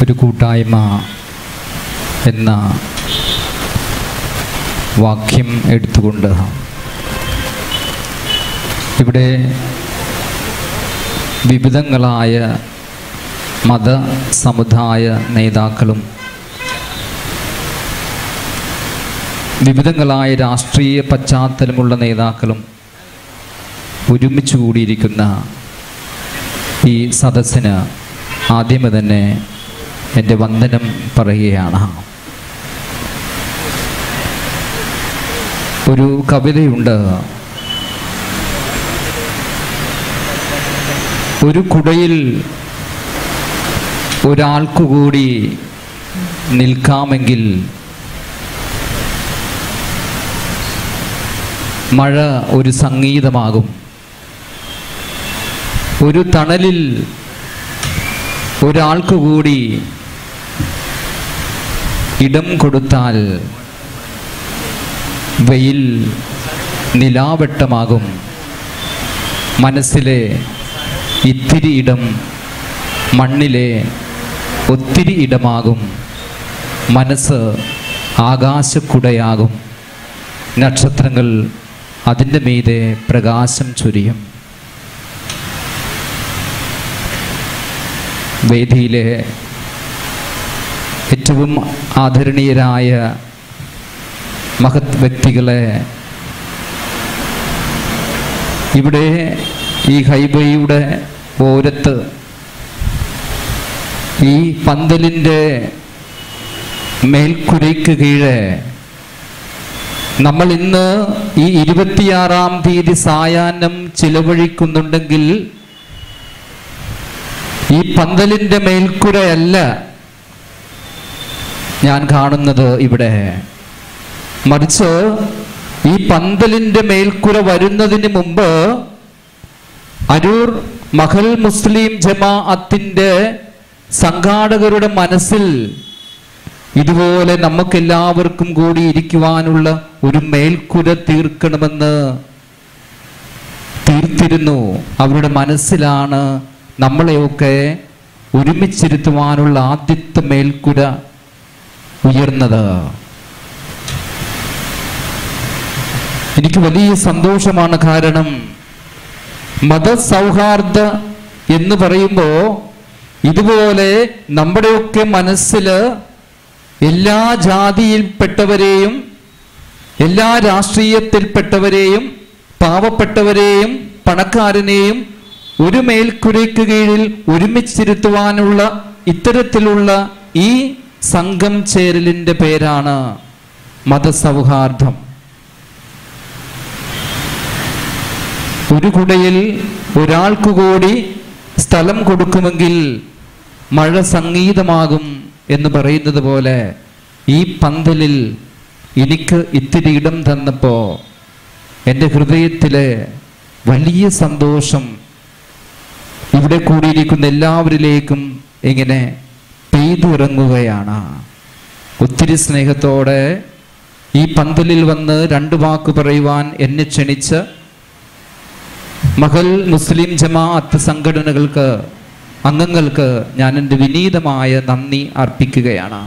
ഒരു കൂട്ടായ്മ എന്ന വാക്യം എടുത്തുകൊണ്ട് ഇവിടെ വിവിധങ്ങളായ മത സമുദായ നേതാക്കളും വിവിധങ്ങളായ രാഷ്ട്രീയ പശ്ചാത്തലമുള്ള നേതാക്കളും ഒരുമിച്ച് കൂടിയിരിക്കുന്ന ഈ സദസ്സിന് ആദ്യമേ തന്നെ എന്റെ വന്ദനം പറയുകയാണ്. ഒരു കവിതയുണ്ട്. ഒരു കുടയിൽ ഒരാൾക്കു കൂടി നിൽക്കാമെങ്കിൽ മഴ ഒരു സംഗീതമാകും. ഒരു തണലിൽ ഒരാൾക്കുകൂടി കൂടി ഇടം കൊടുത്താൽ വെയിൽ നിലാവട്ടമാകും. മനസ്സിലെ ഇത്തിരി ഇടം മണ്ണിലെ ഒത്തിരി ഇടമാകും. മനസ്സ് ആകാശക്കുടയാകും. നക്ഷത്രങ്ങൾ അതിന്റെ മീതെ പ്രകാശം ചൊരിയും. വേദിയിലെ ഏറ്റവും ആദരണീയരായ മഹത് വ്യക്തികളെ ഇവിടെ ഈ ഹൈബയുടെ ഓരത്ത് ഈ പന്തലിന്റെ മേൽക്കുരയ്ക്ക് കീഴെ നമ്മൾ ഇന്ന് ഈ ഇരുപത്തിയാറാം തീയതി സായാഹ്നം ചിലവഴിക്കുന്നുണ്ടെങ്കിൽ ഈ പന്തലിന്റെ മേൽക്കുരയല്ല ഞാൻ കാണുന്നത് ഇവിടെ. മറിച്ച് ഈ പന്തലിന്റെ മേൽക്കുര വരുന്നതിന് മുമ്പ് അരൂർ മഹൽ മുസ്ലിം ജമാഅത്തിന്റെ സംഘാടകരുടെ മനസ്സിൽ ഇതുപോലെ നമുക്കെല്ലാവർക്കും കൂടി ഇരിക്കുവാനുള്ള ഒരു മേൽക്കുര തീർക്കണമെന്ന് തീർത്തിരുന്നു. അവരുടെ മനസ്സിലാണ് നമ്മളെയൊക്കെ ഒരുമിച്ചിരുത്തുവാനുള്ള ആദ്യത്തെ മേൽക്കുര. ഉയർന്നത്. എനിക്ക് വലിയ സന്തോഷമാണ് കാരണം മതസൗഹാർദ്ദ എന്ന് പറയുമ്പോൾ ഇതുപോലെ നമ്മുടെയൊക്കെ മനസ്സിൽ എല്ലാ ജാതിയിൽപ്പെട്ടവരെയും എല്ലാ രാഷ്ട്രീയത്തിൽപ്പെട്ടവരെയും പാവപ്പെട്ടവരെയും പണക്കാരനെയും ഒരു മേൽക്കുരയ്ക്ക് കീഴിൽ ഒരുമിച്ചിരുത്തുവാനുള്ള ഇത്തരത്തിലുള്ള ഈ സംഘം ചേരലിന്റെ പേരാണ് മതസൗഹാർദ്ദം. ഒരു കുടയിൽ ഒരാൾക്കു കൂടി സ്ഥലം കൊടുക്കുമെങ്കിൽ മഴ സംഗീതമാകും എന്ന് പറയുന്നത് പോലെ ഈ പന്തലിൽ എനിക്ക് ഇത്തിരി ഇടം തന്നപ്പോൾ എന്റെ ഹൃദയത്തിലെ വലിയ സന്തോഷം ഇവിടെ കൂടിയിരിക്കുന്ന എല്ലാവരിലേക്കും ഇങ്ങനെ പെയ്തിറങ്ങുകയാണ് ഒത്തിരി സ്നേഹത്തോടെ ഈ പന്തലിൽ വന്ന് രണ്ട് വാക്ക് പറയുവാൻ എന്നെ ക്ഷണിച്ച് മഹൽ മുസ്ലിം ജമാഅത്ത് സംഘടനകൾക്ക് അംഗങ്ങൾക്ക് ഞാൻ എന്റെ വിനീതമായ നന്ദി അർപ്പിക്കുകയാണ്.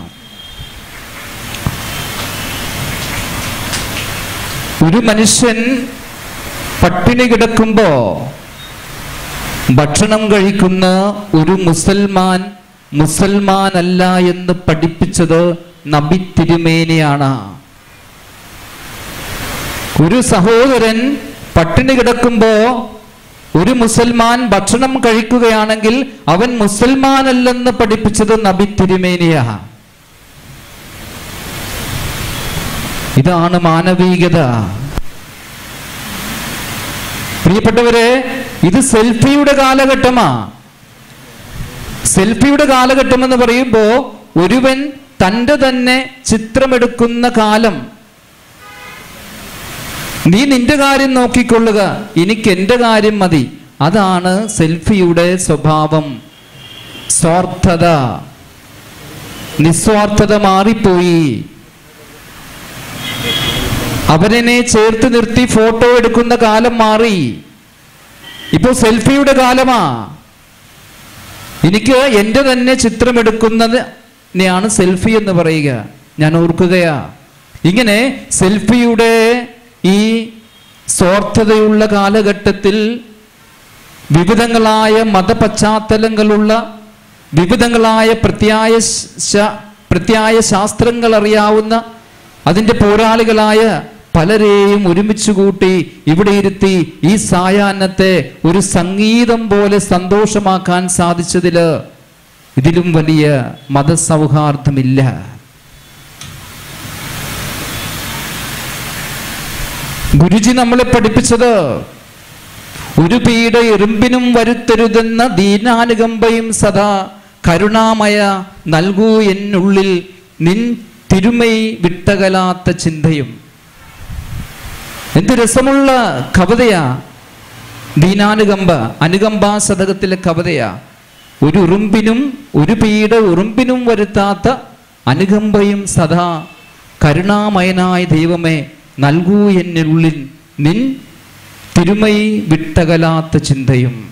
ഒരു മനുഷ്യൻ പട്ടിണി കിടക്കുമ്പോൾ ഭക്ഷണം കഴിക്കുന്ന ഒരു മുസൽമാൻ മുസൽമാനല്ല എന്ന് പഠിപ്പിച്ചത് നബി തിരുമേനിയാണ്. ഒരു സഹോദരൻ പട്ടിണി കിടക്കുമ്പോ ഒരു മുസൽമാൻ ഭക്ഷണം കഴിക്കുകയാണെങ്കിൽ അവൻ മുസൽമാനല്ലെന്ന് പഠിപ്പിച്ചത് നബി തിരുമേനിയ ഇതാണ് മാനവികത. പ്രിയപ്പെട്ടവരെ ഇത് സെൽഫിയുടെ കാലഘട്ടമാ. സെൽഫിയുടെ കാലഘട്ടം എന്ന് പറയുമ്പോ ഒരുവൻ തന്റെ തന്നെ ചിത്രമെടുക്കുന്ന കാലം. നീ നിന്റെ കാര്യം നോക്കിക്കൊള്ളുക. എനിക്ക് എന്റെ കാര്യം മതി. അതാണ് സെൽഫിയുടെ സ്വഭാവം. സ്വാർത്ഥത. നിസ്വാർത്ഥത മാറിപ്പോയി. അവനെ ചേർത്ത് നിർത്തി ഫോട്ടോ എടുക്കുന്ന കാലം മാറി. ഇപ്പോ സെൽഫിയുടെ കാലമാ. എനിക്ക് എന്റെ തന്നെ ചിത്രമെടുക്കുന്നതിനെയാണ് സെൽഫി എന്ന് പറയുക. ഞാൻ ഓർക്കുകയാ. ഇങ്ങനെ സെൽഫിയുടെ ഈ സ്വാർത്ഥതയുള്ള കാലഘട്ടത്തിൽ വിവിധങ്ങളായ മതപശ്ചാത്തലങ്ങളുള്ള വിവിധങ്ങളായ പ്രത്യായ പ്രത്യായ ശാസ്ത്രങ്ങൾ അറിയാവുന്ന അതിന്റെ പോരാളികളായ പലരെയും ഒരുമിച്ച് കൂട്ടി ഇവിടെ ഇരുത്തി ഈ സായാഹ്നത്തെ ഒരു സംഗീതം പോലെ സന്തോഷമാക്കാൻ സാധിച്ചതിൽ ഇതിലും വലിയ മതസൗഹാർദ്ദമില്ല. ഗുരുജി നമ്മളെ പഠിപ്പിച്ചത് ഒരു പീഡ എറുമ്പിനും വരുത്തരുതെന്ന ദീനാനുകമ്പയും സദാ കരുണാമയ നൽകൂ എന്നുള്ളിൽ നിൻ തിരുമൈ വിട്ടകലാത്ത ചിന്തയും. എന്ത് രസമുള്ള കവിതയാ. ദീനാനുകമ്പ അനുകമ്പാ ശതകത്തിലെ കവിതയാ. ഒരു ഉറുമ്പിനും ഒരു പീഡ ഉറുമ്പിനും വരുത്താത്ത അനുകമ്പയും സദാ. കരുണാമയനായ ദൈവമേ നൽകൂ എന്നുള്ളിൽ നിൻ തിരുമൈ വിട്ടകലാത്ത ചിന്തയും.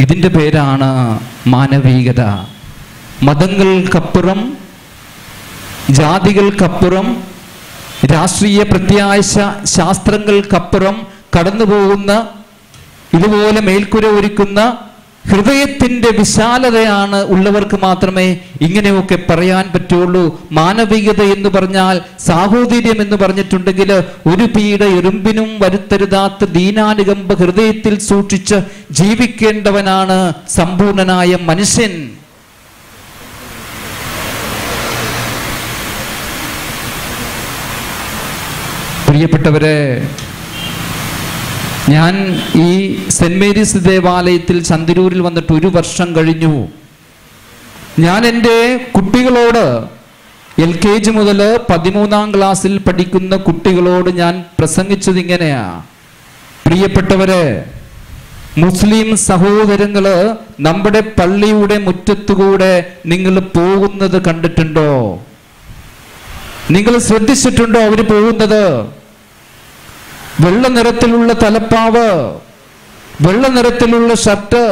ഇതിന്റെ പേരാണ് മാനവികത. മതങ്ങൾക്കപ്പുറം ജാതികൾക്കപ്പുറം രാഷ്ട്രീയ പ്രത്യാശ ശാസ്ത്രങ്ങൾക്കപ്പുറം കടന്നുപോകുന്ന ഇതുപോലെ മേൽക്കുര ഒരുക്കുന്ന ഹൃദയത്തിന്റെ വിശാലതയാണ് ഉള്ളവർക്ക് മാത്രമേ ഇങ്ങനെയൊക്കെ പറയാൻ പറ്റുള്ളൂ. മാനവികത എന്ന് പറഞ്ഞാൽ സാഹോദര്യം എന്ന് പറഞ്ഞിട്ടുണ്ടെങ്കിൽ ഒരു പീഡ എറുമ്പിനും വരുത്തരുതാത്ത ദീനാനുകമ്പ ഹൃദയത്തിൽ സൂക്ഷിച്ച് ജീവിക്കേണ്ടവനാണ് സമ്പൂർണനായ മനുഷ്യൻ. പ്രിയപ്പെട്ടവരെ ഞാൻ ഈ സെന്റ് മേരീസ് ദേവാലയത്തിൽ ചന്തിരൂരിൽ വന്നിട്ട് ഒരു വർഷം കഴിഞ്ഞു. ഞാൻ എന്റെ കുട്ടികളോട് എൽ കെ ജി മുതൽ പതിമൂന്നാം ക്ലാസ്സിൽ പഠിക്കുന്ന കുട്ടികളോട് ഞാൻ പ്രസംഗിച്ചത് ഇങ്ങനെയാ. പ്രിയപ്പെട്ടവരെ മുസ്ലിം സഹോദരങ്ങൾ നമ്മുടെ പള്ളിയുടെ മുറ്റത്തുകൂടെ നിങ്ങൾ പോകുന്നത് കണ്ടിട്ടുണ്ടോ? നിങ്ങൾ ശ്രദ്ധിച്ചിട്ടുണ്ടോ അവർ പോകുന്നത്? വെള്ള നിറത്തിലുള്ള തലപ്പാവ് വെള്ള നിറത്തിലുള്ള ഷർട്ട്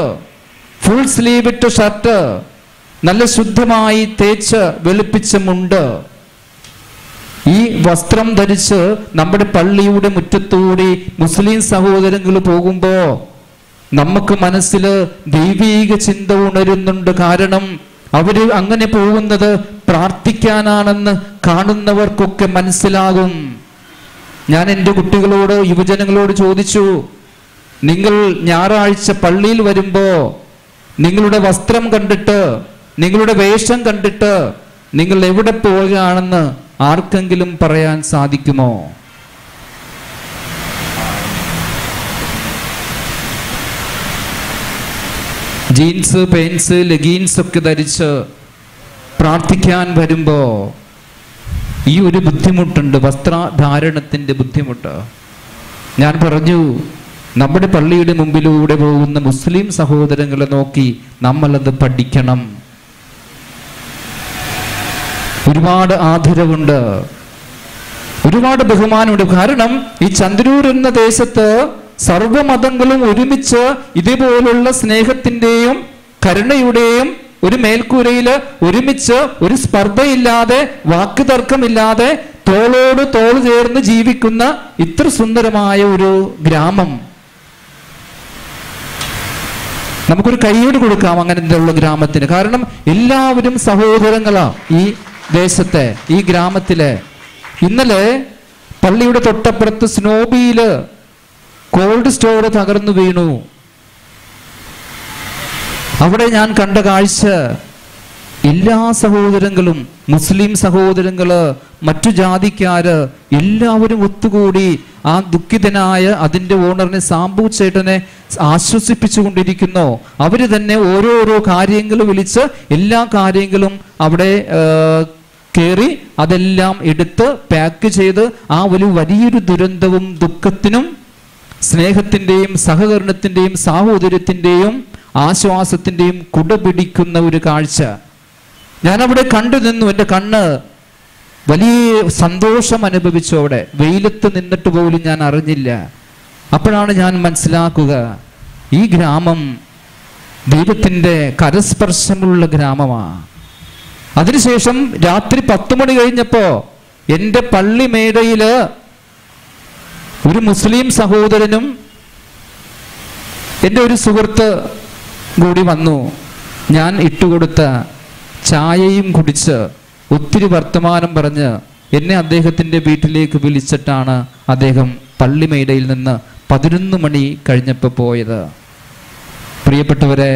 ഫുൾ സ്ലീവ് ഇട്ട ഷർട്ട് നല്ല ശുദ്ധമായി തേച്ച് വെളുപ്പിച്ച മുണ്ട് ഈ വസ്ത്രം ധരിച്ച് നമ്മുടെ പള്ളിയുടെ മുറ്റത്തൂടി മുസ്ലിം സഹോദരങ്ങൾ പോകുമ്പോ നമുക്ക് മനസ്സിൽ ദൈവീക ചിന്ത ഉണരുന്നുണ്ട്. കാരണം അവർ അങ്ങനെ പോകുന്നത് പ്രാർത്ഥിക്കാനാണെന്ന് കാണുന്നവർക്കൊക്കെ മനസ്സിലാകും. ഞാൻ എന്റെ കുട്ടികളോട് യുവജനങ്ങളോട് ചോദിച്ചു നിങ്ങൾ ഞായറാഴ്ച പള്ളിയിൽ വരുമ്പോ നിങ്ങളുടെ വസ്ത്രം കണ്ടിട്ട് നിങ്ങളുടെ വേഷം കണ്ടിട്ട് നിങ്ങൾ എവിടെ പോവുകയാണെന്ന് ആർക്കെങ്കിലും പറയാൻ സാധിക്കുമോ? ജീൻസ് പെയിൻസ് ലെഗീൻസ് ഒക്കെ ധരിച്ച് പ്രാർത്ഥിക്കാൻ വരുമ്പോൾ ഈ ഒരു ബുദ്ധിമുട്ടുണ്ട് വസ്ത്രധാരണത്തിന്റെ ബുദ്ധിമുട്ട്. ഞാൻ പറഞ്ഞു നമ്മുടെ പള്ളിയുടെ മുമ്പിലൂടെ പോകുന്ന മുസ്ലിം സഹോദരങ്ങളെ നോക്കി നമ്മളത് പഠിക്കണം. ഒരുപാട് ആദരവുണ്ട് ഒരുപാട് ബഹുമാനമുണ്ട്. കാരണം ഈ ചന്ദ്രൂർ എന്ന ദേശത്ത് സർവമതങ്ങളും ഒരുമിച്ച് ഇതുപോലുള്ള സ്നേഹത്തിന്റെയും കരുണയുടെയും ഒരു മേൽക്കൂരയിൽ ഒരുമിച്ച് ഒരു സ്പർദ്ധയില്ലാതെ വാക്കുതർക്കമില്ലാതെ തോളോട് തോൾ ചേർന്ന് ജീവിക്കുന്ന ഇത്ര സുന്ദരമായ ഒരു ഗ്രാമം. നമുക്കൊരു കൈയോട് കൊടുക്കാം അങ്ങനെ ഉള്ള ഗ്രാമത്തിന്. കാരണം എല്ലാവരും സഹോദരങ്ങളാ ഈ ദേശത്തെ ഈ ഗ്രാമത്തിലെ. ഇന്നലെ പള്ളിയുടെ തൊട്ടപ്പുറത്ത് സ്നോബിയിൽ കോൾഡ് സ്റ്റോർ തകർന്നു വീണു. അവിടെ ഞാൻ കണ്ട കാഴ്ച എല്ലാ സഹോദരങ്ങളും മുസ്ലിം സഹോദരങ്ങൾ മറ്റു ജാതിക്കാര് എല്ലാവരും ഒത്തുകൂടി ആ ദുഃഖിതനായ അതിന്റെ ഓണറിനെ സാമ്പു ചേട്ടനെ ആശ്വസിപ്പിച്ചുകൊണ്ടിരിക്കുന്നു. അവർ തന്നെ ഓരോരോ കാര്യങ്ങൾ വിളിച്ച് എല്ലാ കാര്യങ്ങളും അവിടെ കയറി അതെല്ലാം എടുത്ത് പാക്ക് ചെയ്ത് ആ ഒരു വലിയൊരു ദുരന്തവും ദുഃഖത്തിനും സ്നേഹത്തിന്റെയും സഹകരണത്തിന്റെയും സാഹോദര്യത്തിന്റെയും ആശ്വാസത്തിന്റെയും കുടപിടിക്കുന്ന ഒരു കാഴ്ച. ഞാനവിടെ കണ്ടു നിന്നു എന്റെ കണ്ണ് വലിയ സന്തോഷം അനുഭവിച്ചു അവിടെ. വെയിലത്ത് നിന്നിട്ട് പോലും ഞാൻ അറിഞ്ഞില്ല. അപ്പോഴാണ് ഞാൻ മനസ്സിലാക്കുക ഈ ഗ്രാമം ദൈവത്തിന്റെ കരസ്പർശമുള്ള ഗ്രാമമാണ് അതിനുശേഷം രാത്രി പത്ത് മണി കഴിഞ്ഞപ്പോൾ എന്റെ പള്ളിമേടയിൽ ഒരു മുസ്ലിം സഹോദരനും എന്റെ ഒരു സുഹൃത്ത് കൂടി വന്നു. ഞാൻ ഇട്ടുകൊടുത്ത ചായയും കുടിച്ച് ഒത്തിരി വർത്തമാനം പറഞ്ഞ് എന്നെ അദ്ദേഹത്തിന്റെ വീട്ടിലേക്ക് വിളിച്ചിട്ടാണ് അദ്ദേഹം പള്ളിമേടയിൽ നിന്ന് പതിനൊന്ന് മണി കഴിഞ്ഞപ്പോൾ പോയത്. പ്രിയപ്പെട്ടവരെ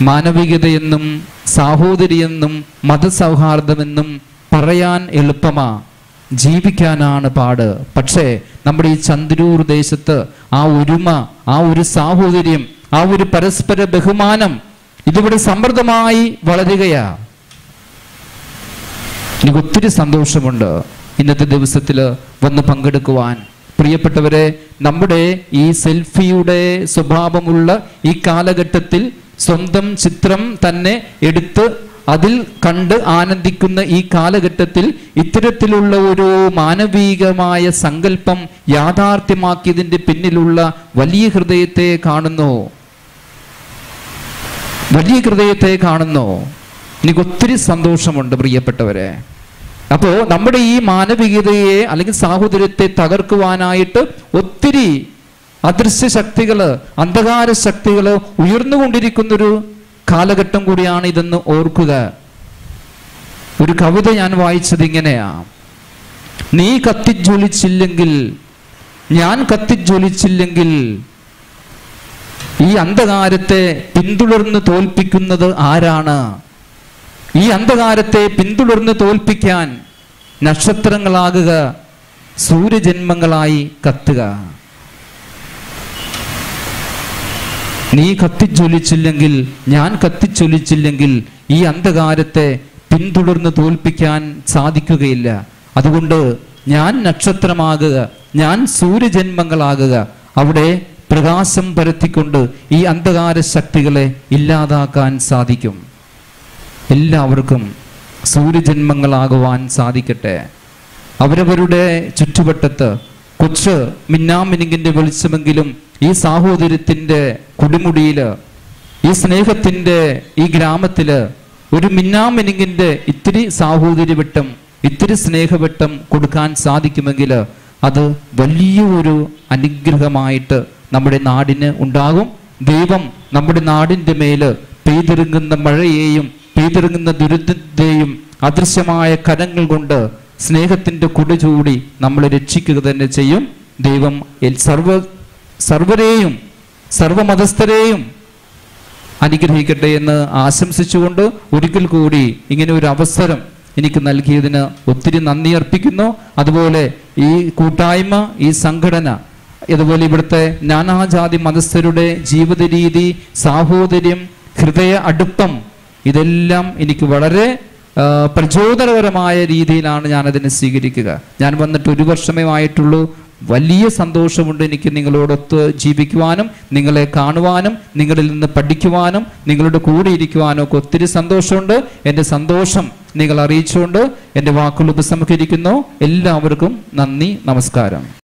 മാനവികതയെന്നും സാഹോദര്യമെന്നും മതസൗഹാർദ്ദമെന്നും പറയാൻ എളുപ്പമാ. ജീവിക്കാനാണ് പാട്. പക്ഷേ നമ്മുടെ ഈ ചന്ദ്രൂർ ദേശത്ത് ആ ഒരുമ ആ ഒരു സാഹോദര്യം ആ ഒരു പരസ്പര ബഹുമാനം ഇതിവിടെ സമൃദ്ധമായി വളരുകയാ. എനിക്ക് ഒത്തിരി സന്തോഷമുണ്ട് ഇന്നത്തെ ദിവസത്തിൽ വന്ന് പങ്കെടുക്കുവാൻ. പ്രിയപ്പെട്ടവരെ നമ്മുടെ ഈ സെൽഫിയുടെ സ്വഭാവമുള്ള ഈ കാലഘട്ടത്തിൽ സ്വന്തം ചിത്രം തന്നെ എടുത്ത് അതിൽ കണ്ട് ആനന്ദിക്കുന്ന ഈ കാലഘട്ടത്തിൽ ഇത്തരത്തിലുള്ള ഒരു മാനവീകമായ സങ്കല്പം യാഥാർത്ഥ്യമാക്കിയതിന്റെ പിന്നിലുള്ള വലിയ ഹൃദയത്തെ കാണുന്നു. വലിയ ഹൃദയത്തെ കാണുന്നു. എനിക്ക് ഒത്തിരി സന്തോഷമുണ്ട് പ്രിയപ്പെട്ടവരെ. അപ്പോൾ നമ്മുടെ ഈ മാനവികതയെ അല്ലെങ്കിൽ സാഹോദര്യത്തെ തകർക്കുവാനായിട്ട് ഒത്തിരി അദൃശ്യ ശക്തികൾ അന്ധകാര ശക്തികൾ ഉയർന്നുകൊണ്ടിരിക്കുന്നൊരു കാലഘട്ടം കൂടിയാണ് ഇതെന്ന് ഓർക്കുക. ഒരു കവിത ഞാൻ വായിച്ചത് ഇങ്ങനെയാ. നീ കത്തിജ്വലിച്ചില്ലെങ്കിൽ ഞാൻ കത്തിജ്വലിച്ചില്ലെങ്കിൽ ഈ അന്ധകാരത്തെ പിന്തുടർന്ന് തോൽപ്പിക്കുന്നത് ആരാണ്? ഈ അന്ധകാരത്തെ പിന്തുടർന്ന് തോൽപ്പിക്കാൻ നക്ഷത്രങ്ങളാകുക സൂര്യജന്മങ്ങളായി കത്തുക. നീ കത്തിച്ചൊലിച്ചില്ലെങ്കിൽ ഞാൻ കത്തിച്ചൊലിച്ചില്ലെങ്കിൽ ഈ അന്ധകാരത്തെ പിന്തുടർന്ന് തോൽപ്പിക്കാൻ സാധിക്കുകയില്ല. അതുകൊണ്ട് ഞാൻ നക്ഷത്രമാകുക ഞാൻ സൂര്യജന്മങ്ങളാകുക. അവിടെ പ്രകാശം പരത്തിക്കൊണ്ട് ഈ അന്ധകാര ശക്തികളെ ഇല്ലാതാക്കാൻ സാധിക്കും. എല്ലാവർക്കും സൂര്യജന്മങ്ങളാകുവാൻ സാധിക്കട്ടെ. അവരവരുടെ ചുറ്റുവട്ടത്ത് കൊച്ച് മിന്നാമിനിങ്ങിന്റെ വെളിച്ചമെങ്കിലും ഈ സാഹോദര്യത്തിന്റെ കുടിമുടിയിൽ ഈ സ്നേഹത്തിന്റെ ഈ ഗ്രാമത്തിൽ ഒരു മിന്നാമിനിങ്ങിന്റെ ഇത്തിരി സാഹോദര്യവട്ടം ഇത്തിരി സ്നേഹവട്ടം കൊടുക്കാൻ സാധിക്കുമെങ്കിൽ അത് വലിയൊരു അനുഗ്രഹമായിട്ട് നമ്മുടെ നാടിന് ഉണ്ടാകും. ദൈവം നമ്മുടെ നാടിന്റെ മേൽ പെയ്തിറങ്ങുന്ന മഴയെയും പെയ്തിറങ്ങുന്ന ദുരിതത്തെയും അദൃശ്യമായ കരങ്ങൾ കൊണ്ട് സ്നേഹത്തിന്റെ കുട ചൂടി നമ്മൾ രക്ഷിക്കുക തന്നെ ചെയ്യും. ദൈവം സർവ സർവരെയും സർവമതസ്ഥരെയും അനുഗ്രഹിക്കട്ടെ എന്ന് ആശംസിച്ചുകൊണ്ട് ഒരിക്കൽ കൂടി ഇങ്ങനെ ഒരു അവസരം എനിക്ക് നൽകിയതിന് ഒത്തിരി നന്ദി അർപ്പിക്കുന്നു. അതുപോലെ ഈ കൂട്ടായ്മ ഈ സംഘടന അതുപോലെ ഇവിടുത്തെ നാനാജാതി മതസ്ഥരുടെ ജീവിത രീതി സാഹോദര്യം ഹൃദയ അടുപ്പം ഇതെല്ലാം എനിക്ക് വളരെ പ്രചോദനകരമായ രീതിയിലാണ് ഞാൻ അതിനെ സ്വീകരിക്കുക. ഞാൻ വന്നിട്ട് ഒരു വർഷമേ ആയിട്ടുള്ളൂ. വലിയ സന്തോഷമുണ്ട് എനിക്ക് നിങ്ങളോടൊത്ത് ജീവിക്കുവാനും നിങ്ങളെ കാണുവാനും നിങ്ങളിൽ നിന്ന് പഠിക്കുവാനും നിങ്ങളുടെ കൂടെ ഇരിക്കുവാനും ഒക്കെ ഒത്തിരി സന്തോഷമുണ്ട്. എന്റെ സന്തോഷം നിങ്ങൾ അറിയിച്ചുകൊണ്ട് എന്റെ വാക്കുകൾ ഉപസംഹരിക്കുന്നു. എല്ലാവർക്കും നന്ദി നമസ്കാരം.